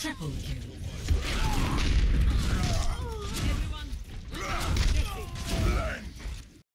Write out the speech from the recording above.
Triple kill.